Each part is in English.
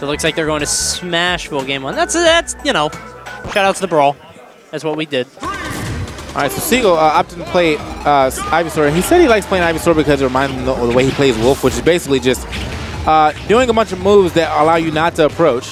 So it looks like they're going to Smashville game one. That's, that's you know, shout out to the Brawl. That's what we did. All right, so Seagull uh, opted to play uh, Ivysaur. He said he likes playing Ivysaur because it reminds him of the way he plays Wolf, which is basically just uh, doing a bunch of moves that allow you not to approach.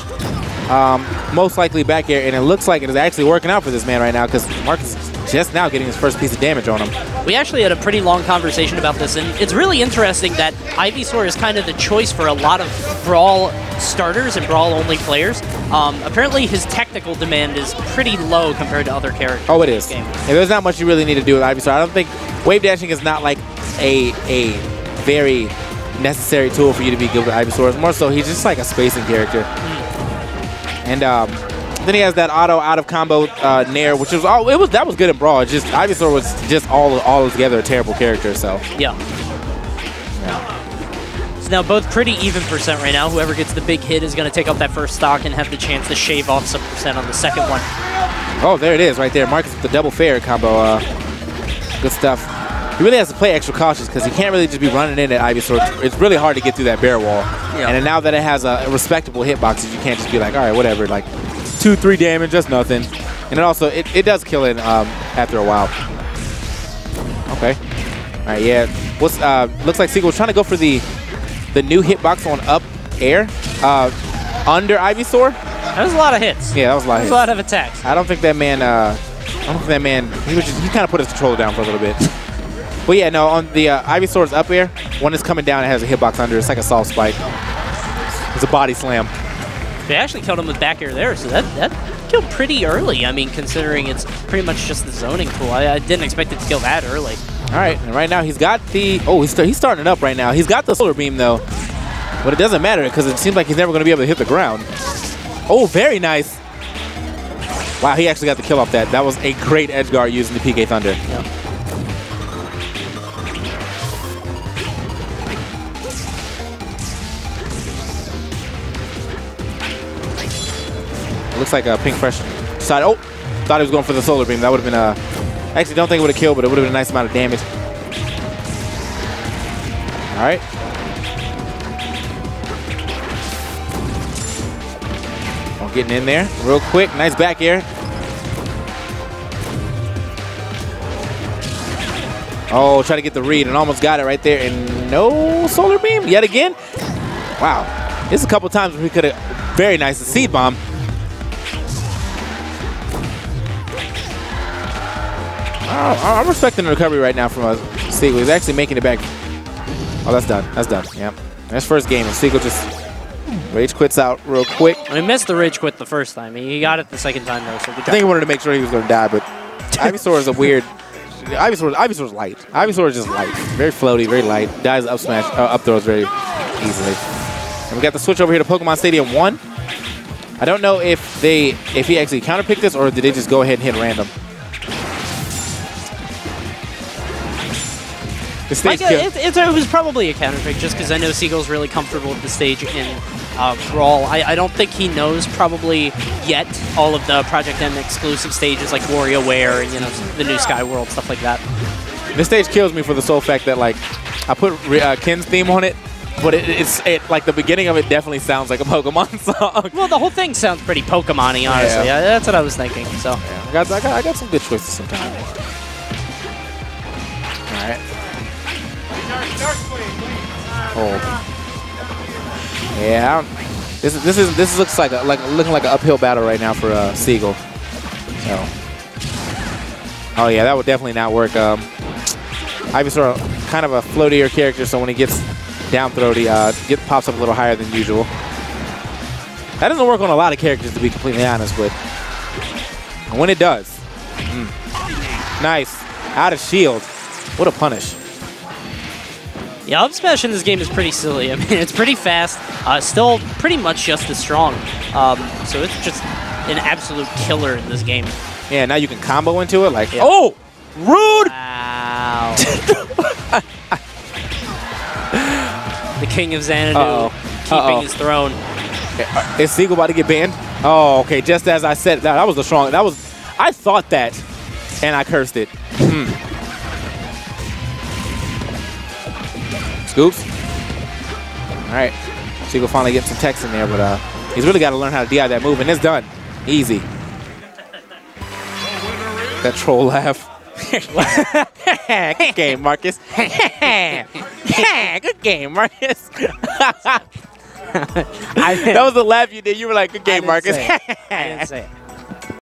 Um, most likely back air, and it looks like it is actually working out for this man right now because Marcus is just now getting his first piece of damage on him. We actually had a pretty long conversation about this, and it's really interesting that Ivysaur is kind of the choice for a lot of Brawl starters and Brawl-only players. Um, apparently, his technical demand is pretty low compared to other characters. Oh, it is. Yeah, there's not much you really need to do with Ivysaur. I don't think wave dashing is not like a a very necessary tool for you to be good with Ivysaur. It's more so he's just like a spacing character. Mm. And um, then he has that auto out of combo uh, Nair, which was all it was that was good in Brawl. It's just Ivysaur was just all all together a terrible character. So yeah. yeah. So now both pretty even percent right now. Whoever gets the big hit is going to take out that first stock and have the chance to shave off some percent on the second one. Oh, there it is right there. Marcus with the double fair combo. Uh, good stuff. He really has to play extra cautious because he can't really just be running in at Ivysaur. It's really hard to get through that bear wall. Yeah. And now that it has a respectable hitbox, you can't just be like, all right, whatever, like two, three damage, that's nothing. And it also, it, it does kill it um, after a while. Okay. All right, yeah. What's uh, looks like Seagull was trying to go for the the new hitbox on up air uh, under Ivysaur. That was a lot of hits. Yeah, that was a lot. That was a lot of attacks. I don't think that man. Uh, I don't think that man. He was just, he kind of put his controller down for a little bit. But yeah, no, on the uh, Ivysaur's up air, when it's coming down, it has a hitbox under. It's like a soft spike. It's a body slam. They actually killed him with back air there, so that, that killed pretty early. I mean, considering it's pretty much just the zoning tool. I, I didn't expect it to kill that early. All right, and right now he's got the... Oh, he's, he's starting it up right now. He's got the solar beam, though. But it doesn't matter because it seems like he's never going to be able to hit the ground. Oh, very nice. Wow, he actually got the kill off that. That was a great edge guard using the PK Thunder. Yep. Looks like a Pink Fresh side. Oh, thought he was going for the Solar Beam. That would have been a... Actually, don't think it would have killed, but it would have been a nice amount of damage. All right. Oh, getting in there real quick. Nice back air. Oh, try to get the read and almost got it right there. And no solar beam yet again. Wow. Is a couple times we could have very nice. The seed bomb. I'm respecting the recovery right now from a Seagull. He's actually making it back. Oh, that's done. That's done. Yep. That's first game. And Seagull just rage quits out real quick. I missed the rage quit the first time. He got it the second time, though. So I think he wanted to make sure he was going to die, but Ivysaur is a weird. Ivysaur, Ivysaur's light. Ivysaur is just light. Very floaty, very light. Dies up smash, uh, up throws very easily. And we got the switch over here to Pokemon Stadium 1. I don't know if they if he actually counterpicked this or did they just go ahead and hit random. The stage like, it, it, it, was probably a counter pick just because I know Seagull's really comfortable with the stage in uh, Brawl. I, I, don't think he knows probably yet all of the Project M exclusive stages like WarioWare and you know the new Sky World, stuff like that. This stage kills me for the sole fact that like I put uh, Ken's theme on it, but it, it's it like the beginning of it definitely sounds like a Pokemon song. Well, the whole thing sounds pretty Pokemon-y, honestly. Yeah. yeah. that's what I was thinking. So yeah, I got, I got I got some good choices sometimes. Hold. Yeah. This is this is this looks like a, like looking like an uphill battle right now for uh, Seagull. So. Oh yeah, that would definitely not work. Um, Ivysaur, kind of a floatier character, so when he gets down throaty, uh, get pops up a little higher than usual. That doesn't work on a lot of characters, to be completely honest. And when it does, mm, nice, out of shield. What a punish. Yeah, up smash in this game is pretty silly. I mean, it's pretty fast, uh, still pretty much just as strong. Um, so it's just an absolute killer in this game. Yeah, now you can combo into it. Like, yeah. oh, rude! Wow. the king of Xanadu uh -oh. keeping uh -oh. his throne. Is Seagull about to get banned? Oh, okay. Just as I said, that, that was the strong. That was. I thought that, and I cursed it. Hmm. Scoops. All right. Seagull finally getting some text in there, but uh, he's really got to learn how to DI that move, and it's done. Easy. That troll laugh. Good game, Marcus. Good game, Marcus. that was the laugh you did. You were like, good game, Marcus. I didn't say it.